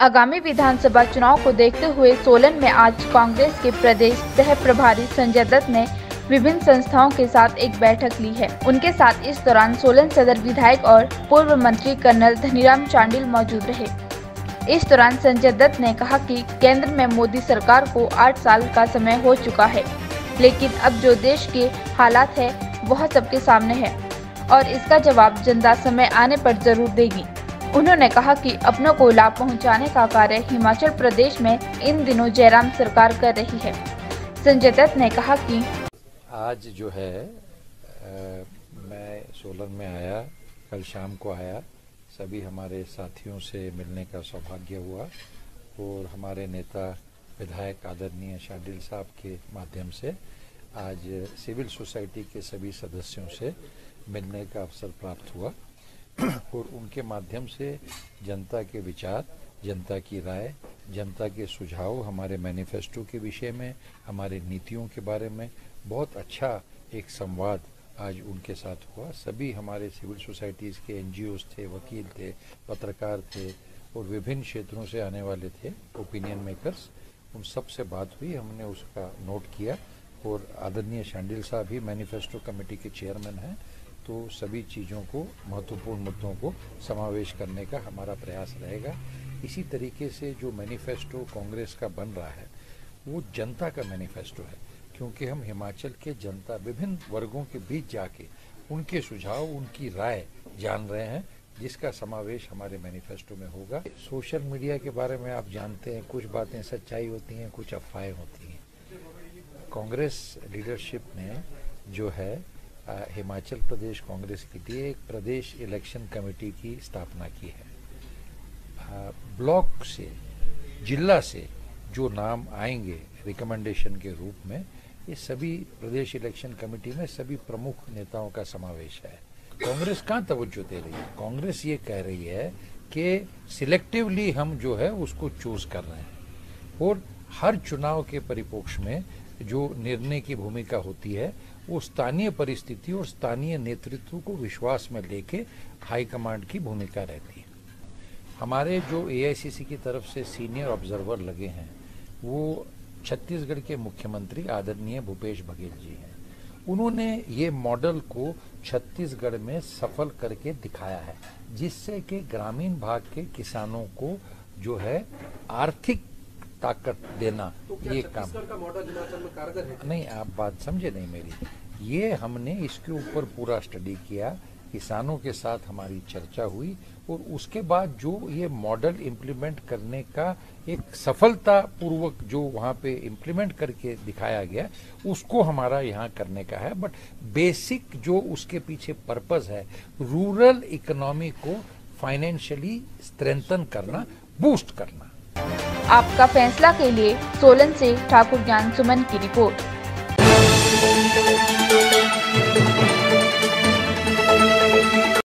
आगामी विधानसभा चुनाव को देखते हुए सोलन में आज कांग्रेस के प्रदेश सह प्रभारी संजय दत्त ने विभिन्न संस्थाओं के साथ एक बैठक ली है। उनके साथ इस दौरान सोलन सदर विधायक और पूर्व मंत्री कर्नल धनीराम चांडिल मौजूद रहे। इस दौरान संजय दत्त ने कहा कि केंद्र में मोदी सरकार को आठ साल का समय हो चुका है, लेकिन अब जो देश के हालात है, वह सबके सामने है और इसका जवाब जनता समय आने पर ज़रूर देगी। उन्होंने कहा कि अपनों को लाभ पहुँचाने का कार्य हिमाचल प्रदेश में इन दिनों जयराम सरकार कर रही है। संजय दत्त ने कहा कि आज जो है आ, मैं सोलन में आया कल शाम को आया सभी हमारे साथियों से मिलने का सौभाग्य हुआ और हमारे नेता विधायक आदरणीय शाडिल साहब के माध्यम से आज सिविल सोसाइटी के सभी सदस्यों से मिलने का अवसर प्राप्त हुआ। और उनके माध्यम से जनता के विचार, जनता की राय, जनता के सुझाव हमारे मैनिफेस्टो के विषय में, हमारे नीतियों के बारे में बहुत अच्छा एक संवाद आज उनके साथ हुआ। सभी हमारे सिविल सोसाइटीज़ के एन थे, वकील थे, पत्रकार थे और विभिन्न क्षेत्रों से आने वाले थे ओपिनियन मेकर्स उन सबसे बात हुई, हमने उसका नोट किया और आदरणीय शांडिल साहब भी मैनिफेस्टो कमेटी के चेयरमैन हैं। तो सभी चीज़ों को, महत्वपूर्ण मुद्दों को समावेश करने का हमारा प्रयास रहेगा। इसी तरीके से जो मैनिफेस्टो कांग्रेस का बन रहा है, वो जनता का मैनिफेस्टो है, क्योंकि हम हिमाचल के जनता, विभिन्न वर्गों के बीच जाके उनके सुझाव, उनकी राय जान रहे हैं, जिसका समावेश हमारे मैनिफेस्टो में होगा। सोशल मीडिया के बारे में आप जानते हैं, कुछ बातें सच्चाई होती हैं, कुछ अफवाहें होती हैं। कांग्रेस लीडरशिप ने जो है हिमाचल प्रदेश कांग्रेस के लिए एक प्रदेश इलेक्शन कमेटी की स्थापना की है। ब्लॉक से, जिला से जो नाम आएँगे रिकमेंडेशन के रूप में, ये सभी प्रदेश इलेक्शन कमेटी में सभी प्रमुख नेताओं का समावेश है। कांग्रेस कहाँ तवज्जो दे रही है? कांग्रेस ये कह रही है कि सिलेक्टिवली हम जो है उसको चूज़ कर रहे हैं। और हर चुनाव के परिपोक्ष में जो निर्णय की भूमिका होती है वो स्थानीय परिस्थिति और स्थानीय नेतृत्व को विश्वास में लेके हाईकमांड की भूमिका रहती है। हमारे जो एआईसीसी की तरफ़ से सीनियर ऑब्जर्वर लगे हैं, वो छत्तीसगढ़ के मुख्यमंत्री आदरणीय भूपेश बघेल जी हैं। उन्होंने ये मॉडल को छत्तीसगढ़ में सफल करके दिखाया है, जिससे कि ग्रामीण भाग के किसानों को जो है आर्थिक ताकत देना तो ये काम। का मॉडल हिमाचल में कारगर है? नहीं आप बात समझे नहीं मेरी। ये हमने इसके ऊपर पूरा स्टडी किया किसानों के साथ हमारी चर्चा हुई और उसके बाद जो ये मॉडल इम्प्लीमेंट करने का एक सफलता पूर्वक जो वहाँ पे इम्प्लीमेंट करके दिखाया गया उसको हमारा यहाँ करने का है। बट बेसिक जो उसके पीछे पर्पज है रूरल इकोनॉमी को फाइनेंशियली स्ट्रेंथन करना बूस्ट करना। आपका फैसला के लिए सोलन से ठाकुर ज्ञान सुमन की रिपोर्ट।